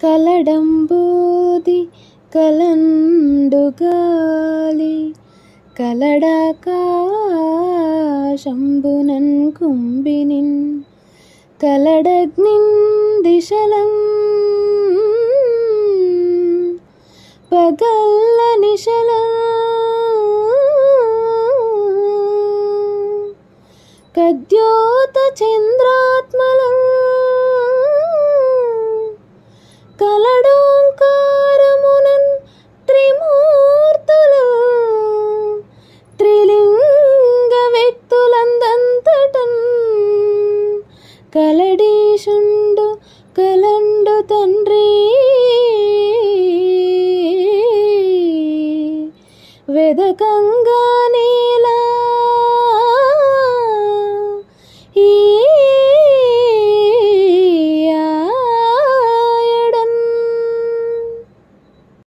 కలడంబోది కలండుగాలి కలడాకాశంబునన్ కుంభినిన్ కలడగ్నిన్ దిశలం పగల్ల నిశలం కద్యోత చంద్రాత్మలం ఓంకారమునన్ త్రిమూర్తులు. త్రిలింగ వ్యక్తులందంతటం కలడేశుండు కలండు తండ్రి. వెదకంగా